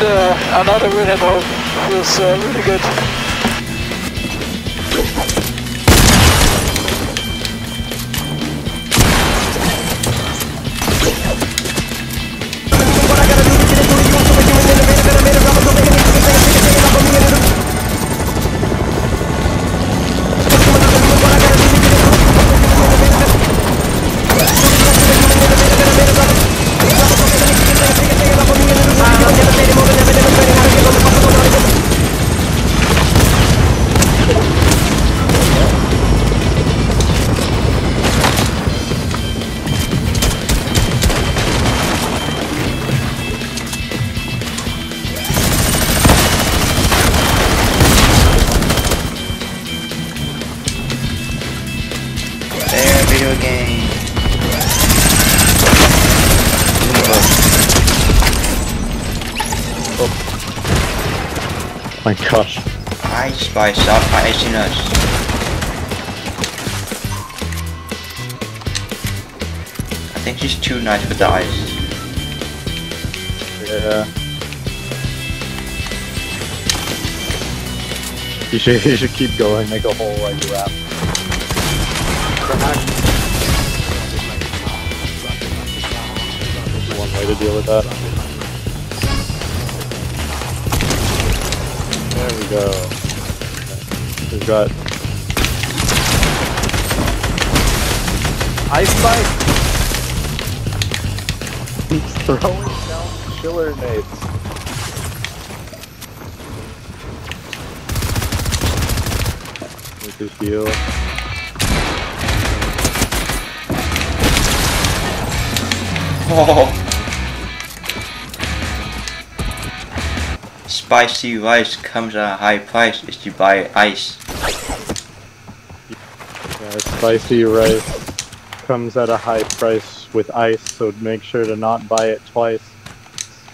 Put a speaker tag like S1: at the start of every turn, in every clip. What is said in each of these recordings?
S1: And uh, another minute home feels uh, really good.
S2: My gosh.
S3: I spy stop icing us. I think she's too nice with the ice.
S2: Yeah. You should you should keep going, make a whole like rap. One way to deal with that. Go. We've got Ice Spice! He's throwing down killer nades. With his heal.
S3: Oh. Spicy rice comes at a high price if you buy ice.
S2: Yeah, spicy rice comes at a high price with ice, so make sure to not buy it twice.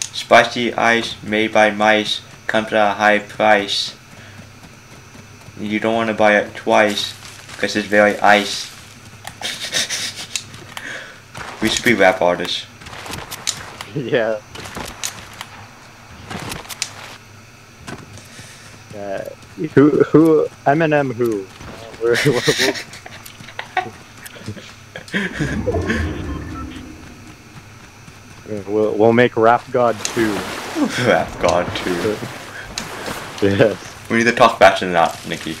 S3: Spicy ice made by mice comes at a high price. You don't want to buy it twice because it's very ice. we should be rap artists.
S2: yeah. Yeah. Who? Who? Eminem? Who? Uh, we're, we'll, we'll, we'll make Rap God 2.
S3: rap god too.
S2: Yes.
S3: We need to talk faster than that, Nikki.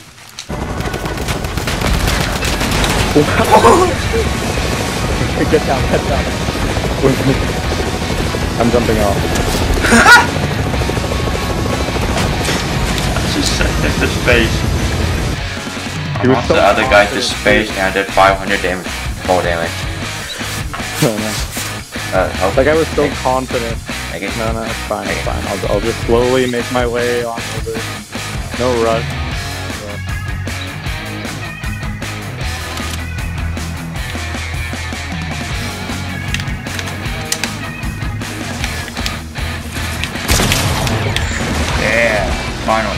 S2: Get down, get down. I'm jumping off.
S3: Just sent him to space. I
S2: He
S3: lost
S2: so
S3: the other guy to space and I did 500 damage, full damage. Uh, help.
S2: Like I was so confident.
S3: I guess
S2: No, no, it's fine, it's fine. I'll, I'll just slowly make my way on over. No rush.
S3: Yeah, finally,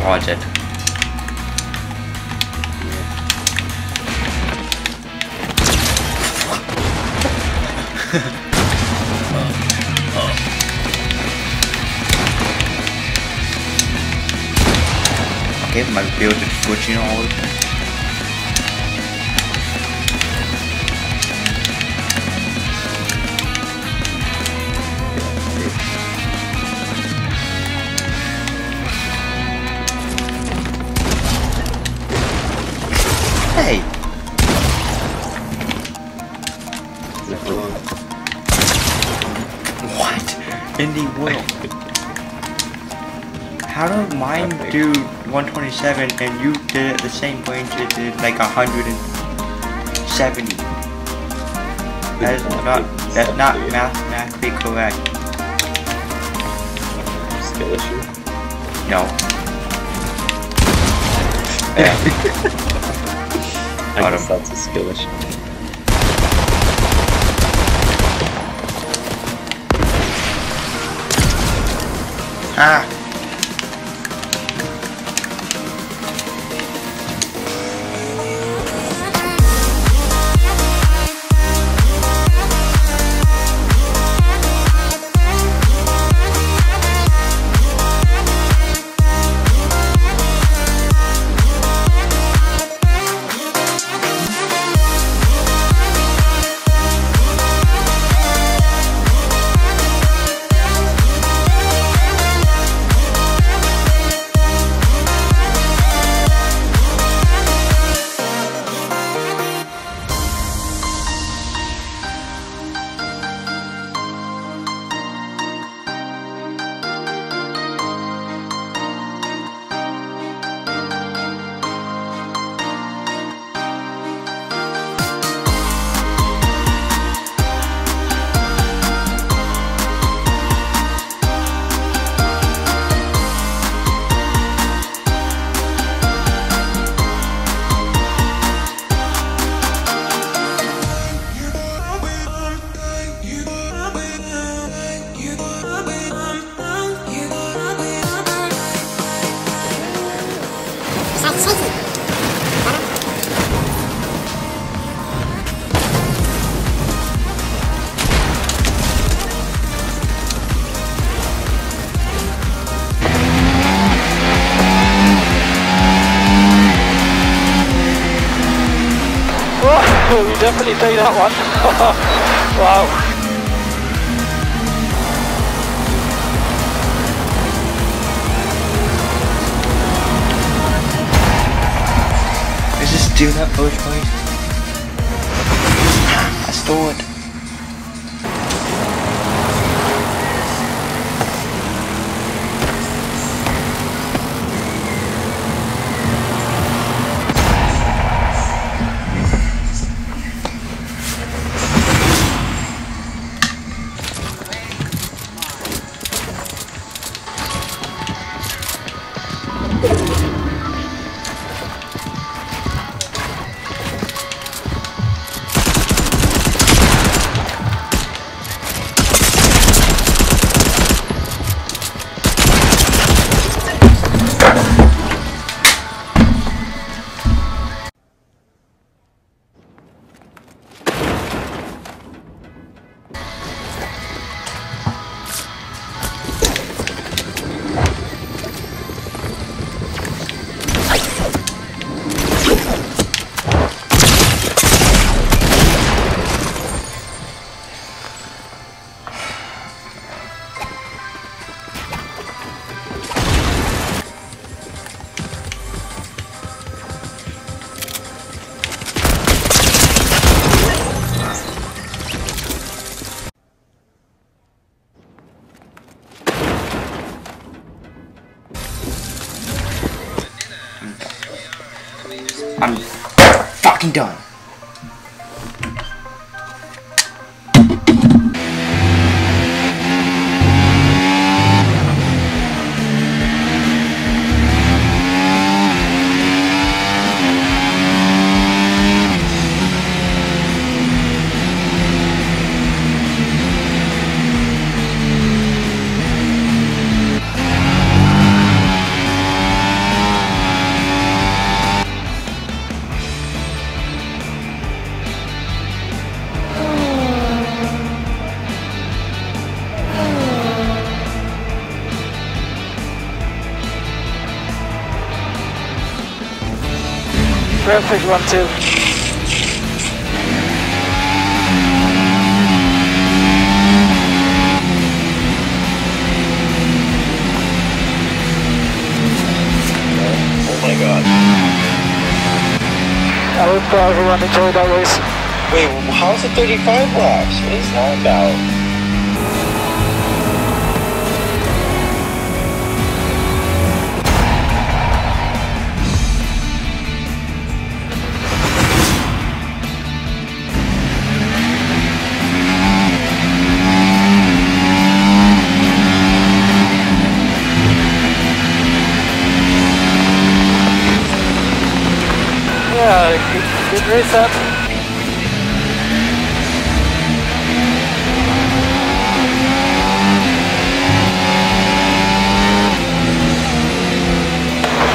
S3: in your closet. Okay, my build is all world? How did mine do 127 and you did it the same way and you did like 170? That is not, that's not mathematically correct.
S4: skill issue?
S3: No.
S4: Yeah. I guess that's a skill issue.
S3: Ah!
S1: Definitely take that one. wow.
S3: Let's just do that push, boys.
S1: One too.
S4: Oh my god.
S1: I hope everyone enjoyed that race.
S4: Wait, how's it 35 laps? What is that about?
S1: Reset.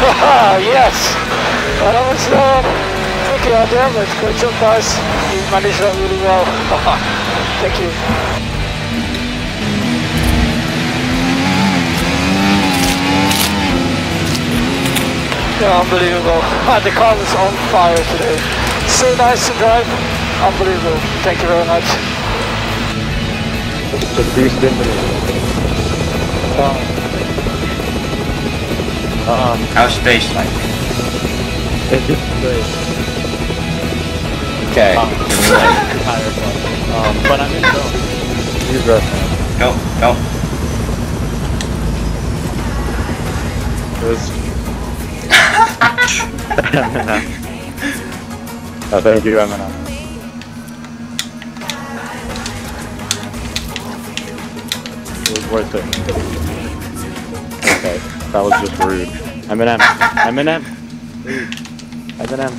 S1: Haha, yes! Well, that was uh, tricky out there, but good job guys. You managed that really well. Thank you. Yeah, unbelievable. the car is on fire today. So nice to drive. Unbelievable. Thank you very much.
S2: Just boost into me. Um, um,
S3: How's space like?
S2: it's just great.
S5: Okay.
S2: Um. Um, but I'm in zone. Use rest.
S3: No, no.
S2: It was. Oh, thank you, Eminem. It was worth it. Okay, that was just rude. Eminem, Eminem, Eminem.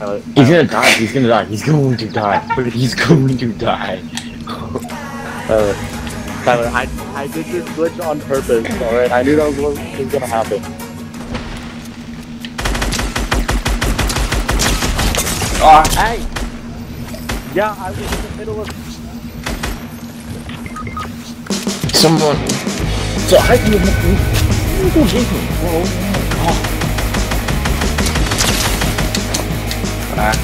S2: Uh,
S5: He's gonna die. He's gonna die. He's going to die. He's going to die.
S2: Tyler, Tyler, I, I did this glitch on purpose, alright? I knew that was what was gonna happen.
S3: Oh,
S2: Hey! Yeah, I was in the middle of.
S5: Someone. So how do you go get me? Whoa.
S3: ah.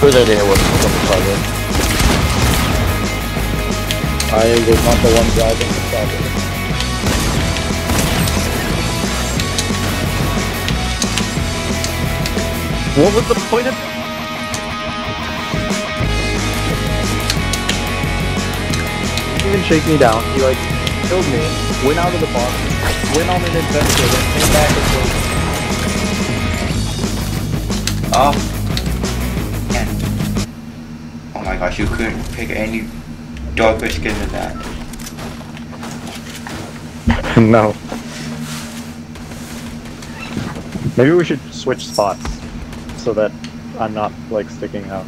S5: Who's like
S2: I was not the one driving the property. What was the point of? Even shake me down. He like killed me, went out of the box, went on an adventure, then came back and killed me.
S3: Oh. Man. Oh my gosh, you couldn't pick any darker skin than that.
S2: no. Maybe we should switch spots so that I'm not like sticking out.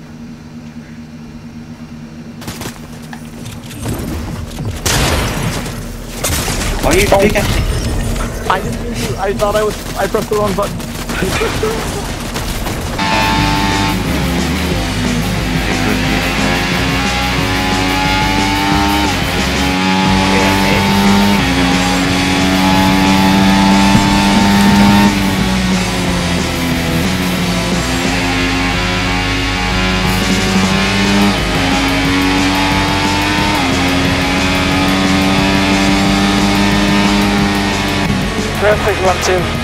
S3: Why are you
S2: Oh. I didn't mean to. I thought I was. I pressed the wrong button. I pressed the wrong button.
S1: Perfect one too.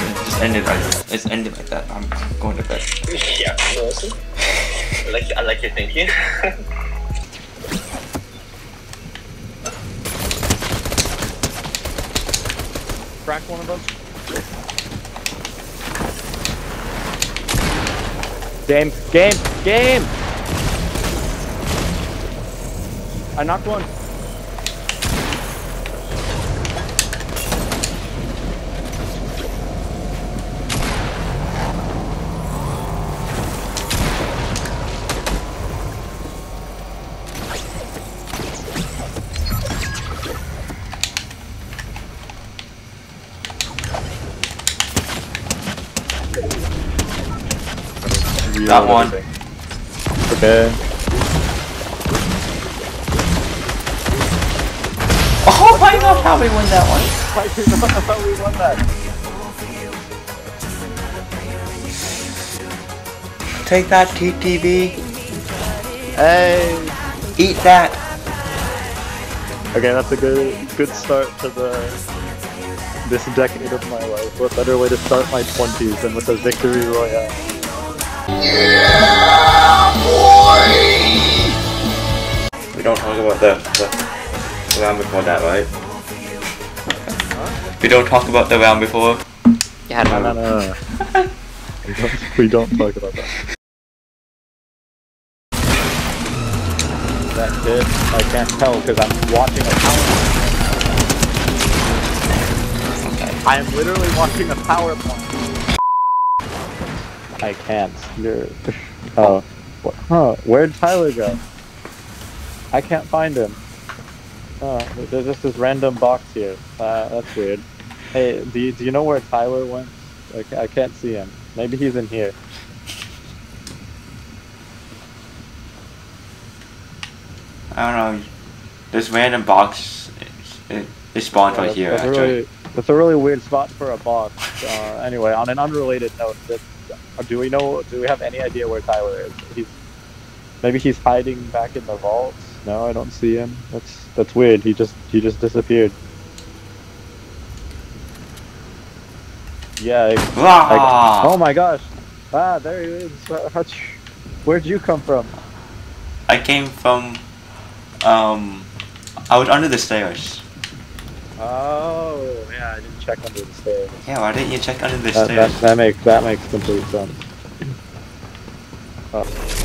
S3: just end it like let's end it like that. I'm going to bed.
S4: Yeah, no, listen. I like, I like your thinking.
S2: Crack one of them. Game, game, game! I knocked one.
S3: Got one.
S2: Okay.
S3: Oh my god, how we win that one?
S2: I do not know how we won that.
S3: Take that TTV.
S2: Hey!
S3: Eat that.
S2: Okay, that's a good good start to the this decade of my life. What better way to start my twenties than with a victory royale?
S3: We don't talk about the, the, the round before that, right? We don't talk about the round before.
S5: Yeah,
S2: No, no, no. no. we, don't, we don't talk about that. That's it. I can't tell because I'm watching a power. I am literally watching a PowerPoint. I can't. You're. Oh. Huh. Where'd Tyler go? I can't find him. Oh, there's just this random box here. Uh, that's weird. Hey, do you, do you know where Tyler went? I, I can't see him. Maybe he's in here.
S3: I don't know. This random box, it, it spawned right
S2: that's,
S3: here,
S2: that's a really, that's a really weird spot for a box. Uh, anyway, on an unrelated note, uh, do we know? Do we have any idea where Tyler is? He's maybe he's hiding back in the vaults. No, I don't see him. That's that's weird. He just he just disappeared. Yeah. I-
S3: Ah!
S2: oh my gosh! Ah, there he is. Uh, you- Where'd you come from?
S3: I came from, um, I was under the stairs.
S2: Oh, yeah, I didn't check under the stairs.
S3: Yeah, why didn't you check under the
S2: That,
S3: stairs?
S2: that, that makes that makes complete sense. Oh.